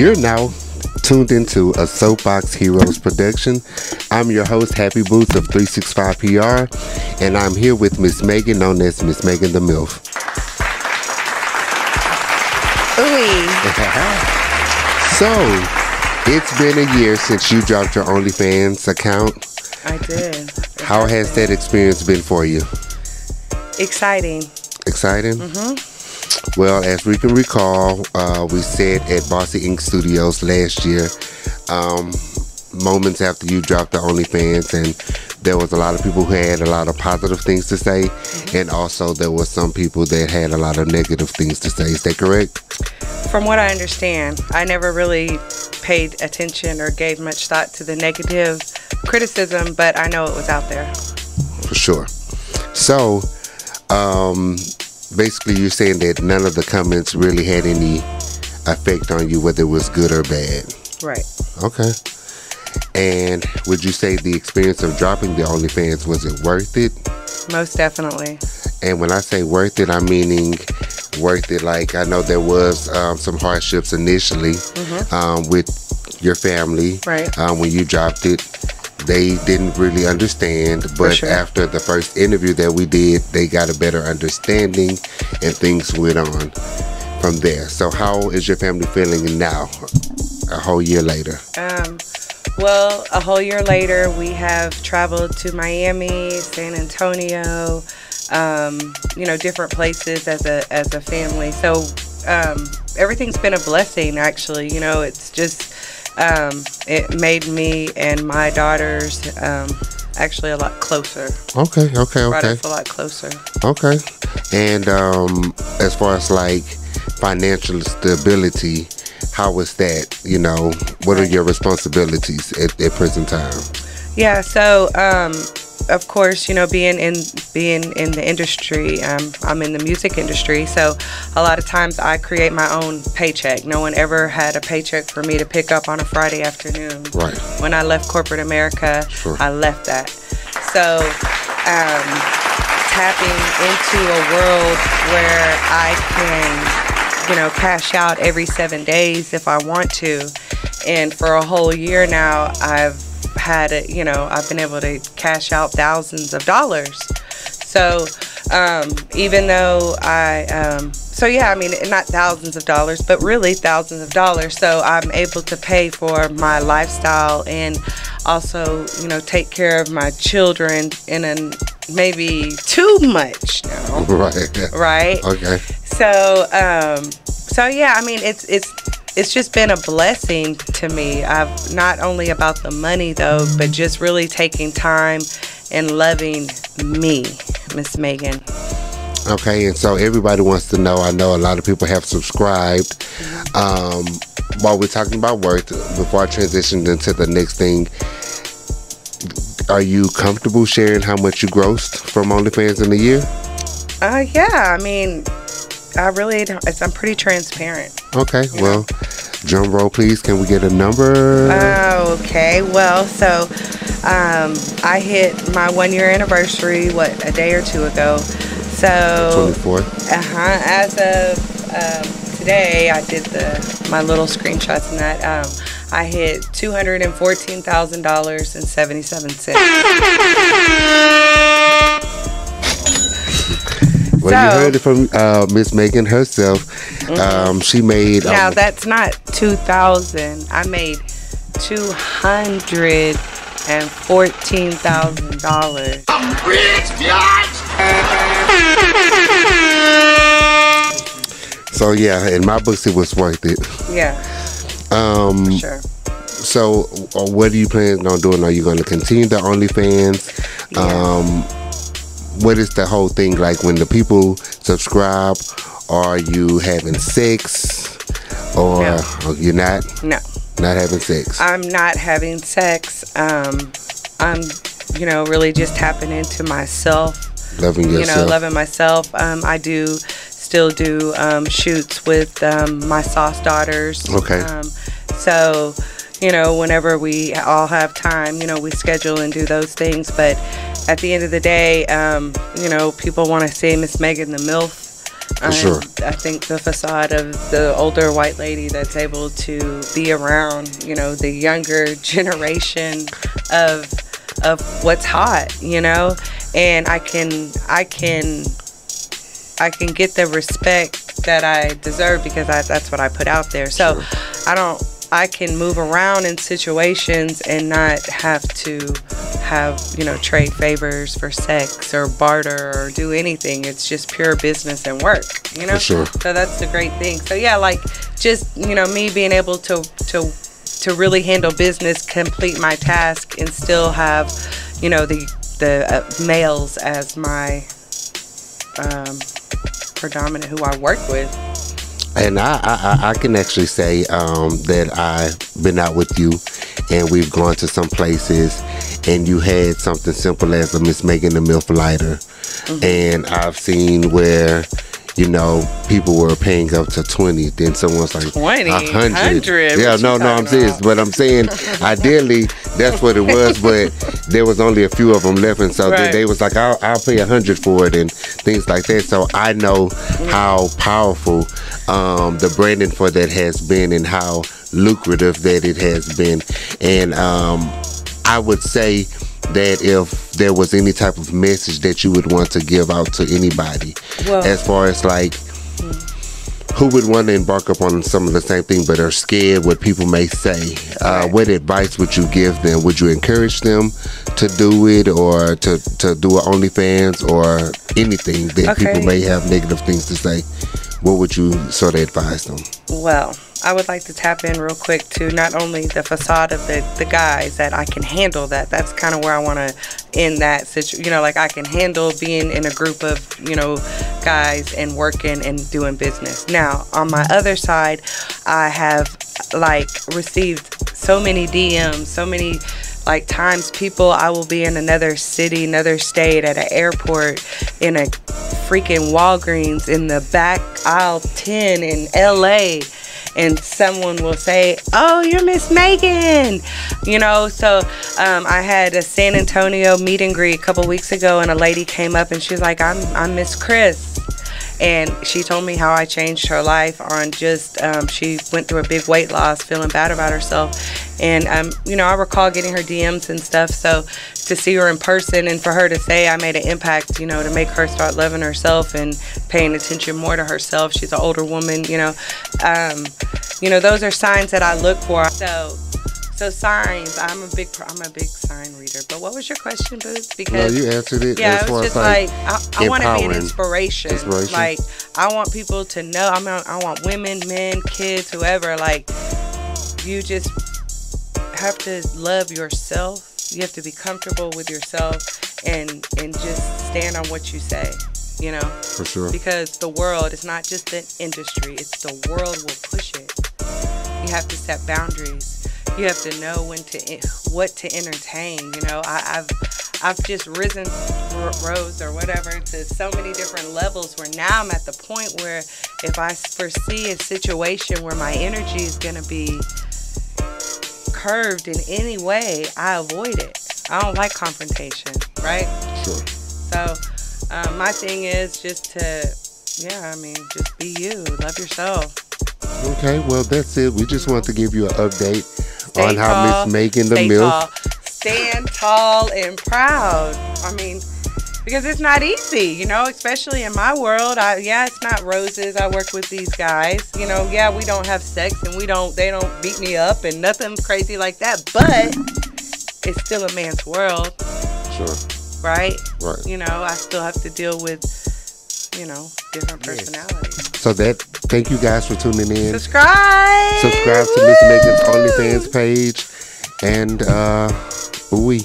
You're now tuned into a Soapbox Heroes production. I'm your host, Happy Bootz of 365 PR, and I'm here with Miss Megann, known as Miss Megann the MILF. Ooey. so, it's been a year since you dropped your OnlyFans account. I did. How has that experience been for you? Exciting. Exciting? Mm-hmm. Well, as we can recall, uh, we said at Bossy Ink Studios last year, um, moments after you dropped the OnlyFans, and there was a lot of people who had a lot of positive things to say, mm-hmm. and also there were some people that had a lot of negative things to say. Is that correct? From what I understand, I never really paid attention or gave much thought to the negative criticism, but I know it was out there. For sure. So, um, basically you're saying that none of the comments really had any effect on you, whether it was good or bad. Right. Okay. And would you say the experience of dropping the OnlyFans was it worth it? Most definitely. And when I say worth it, I'm meaning worth it. Like I know there was um, some hardships initially mm-hmm. um, with your family right. um, when you dropped it they didn't really understand. But sure. after the first interview that we did, they got a better understanding and things went on from there. So, how is your family feeling now, a whole year later? Um, well, a whole year later, we have traveled to Miami, San Antonio, um, you know, different places as a as a family. So um, everything's been a blessing, actually. You know, it's just um, it made me and my daughters um, actually a lot closer. Okay, okay, Brought okay. us a lot closer. Okay, and um, as far as like financial stability, how was that? You know, what are your responsibilities at, at present time? Yeah, so um, of course, you know, being in being in the industry, um, I'm in the music industry, so a lot of times I create my own paycheck. No one ever had a paycheck for me to pick up on a Friday afternoon. Right. When I left corporate America, sure. I left that. So, um, tapping into a world where I can, you know, cash out every seven days if I want to, and for a whole year now, I've had it, you know, I've been able to cash out thousands of dollars. So um, even though I, um, so yeah, I mean, not thousands of dollars, but really thousands of dollars. So I'm able to pay for my lifestyle and also, you know, take care of my children in a maybe too much now. Right. Right. Okay. So, um, so yeah, I mean, it's it's it's just been a blessing to me. I've not only about the money though, but just really taking time and loving me, Miss Megann. Okay, and so everybody wants to know. I know a lot of people have subscribed. Um, while we're talking about work, before I transition into the next thing, are you comfortable sharing how much you grossed from OnlyFans in a year? Uh, yeah. I mean, I really, I'm pretty transparent. Okay, well, drum roll, please. Can we get a number? Oh, okay. Well, so um, I hit my one year anniversary, what, a day or two ago. So, 24th. Uh huh. As of um, today, I did the my little screenshots and that. Um, I hit two hundred and fourteen thousand dollars and seventy seven cents. Well, so, you heard it from uh, Miss Megann herself. Mm-hmm. Um, she made. Now um, that's not two thousand. I made two hundred and fourteen thousand dollars. I'm rich, bitch. So yeah, in my books, it was worth it. Yeah. Um. For sure. So, uh, what are you planning on doing? Are you going to continue the OnlyFans? Yeah. Um, what is the whole thing like when the people subscribe? Are you having sex, or No. you're not? No, Not having sex. I'm not having sex. Um, I'm, you know, really just tapping into myself. Loving You yourself. know, loving myself. Um, I do still do um, shoots with um, my sauce daughters. Okay. Um, so, you know, whenever we all have time, you know, we schedule and do those things. But at the end of the day, um, you know, people want to see Miss Megann the MILF. For sure. I think the facade of the older white lady that's able to be around, you know, the younger generation of of what's hot, you know, and I can I can I can get the respect that I deserve because I, that's what I put out there. So I don't I can move around in situations and not have to have, you know, trade favors for sex or barter or do anything. It's just pure business and work, you know? For sure. So that's the great thing. So yeah, like just, you know, me being able to to to really handle business, complete my task and still have, you know, the the uh, males as my um, predominant who I work with. And I, I, I can actually say um, that I've been out with you and we've gone to some places and you had something simple as a Miss Megann the MILF lighter. Mm-hmm. And I've seen where you know, people were paying up to 20. Then someone's like 20, 100. 100. Yeah, no, no, I'm serious. But I'm saying, ideally, that's what it was. But there was only a few of them left. And so right. they, was like, I'll, I'll pay 100 for it and things like that. So I know how powerful um, the branding for that has been and how lucrative that it has been. And um, I would say, that if there was any type of message that you would want to give out to anybody, well, as far as like who would want to embark upon some of the same thing but are scared what people may say, uh, what advice would you give them? Would you encourage them to do it or to, to do an OnlyFans or anything that okay. people may have negative things to say? What would you sort of advise them? Well, I would like to tap in real quick to not only the facade of the, the guys that I can handle that. That's kind of where I want to end that situation. You know, like I can handle being in a group of, you know, guys and working and doing business. Now, on my other side, I have like received so many DMs, so many like times people I will be in another city, another state, at an airport, in a freaking Walgreens, in the back aisle 10 in LA and someone will say, "Oh, you're Miss Megann," you know. So um, I had a San Antonio meet and greet a couple weeks ago, and a lady came up and she's like, "I'm I'm Miss Chris." And she told me how I changed her life on just um, she went through a big weight loss, feeling bad about herself, and um, you know I recall getting her DMs and stuff. So to see her in person and for her to say I made an impact, you know, to make her start loving herself and paying attention more to herself. She's an older woman, you know. Um, you know, those are signs that I look for. So so signs, I'm a big I'm a big sign reader. But what was your question, Bootz? Because no, you answered it. Yeah, it was just like, like I, I want to be an inspiration. inspiration. Like I want people to know. I mean, I want women, men, kids, whoever. Like you just have to love yourself. You have to be comfortable with yourself and and just stand on what you say. You know. For sure. Because the world is not just an industry. It's the world will push it. You have to set boundaries you have to know when to what to entertain. You know, I, have I've just risen, rose or whatever to so many different levels where now I'm at the point where if I foresee a situation where my energy is gonna be curved in any way, I avoid it. I don't like confrontation, right? Sure. So um, my thing is just to, yeah, I mean, just be you, love yourself. Okay, well that's it. We just want to give you an update Stay on how Miss Megann the MILF. Stand tall and proud. I mean, because it's not easy, you know, especially in my world. I yeah, it's not roses. I work with these guys. You know, yeah, we don't have sex and we don't they don't beat me up and nothing crazy like that, but it's still a man's world. Sure. Right? Right. You know, I still have to deal with you know, different personalities. Yes. So that thank you guys for tuning in. Subscribe. Subscribe to Miss Megann's OnlyFans page. And uh we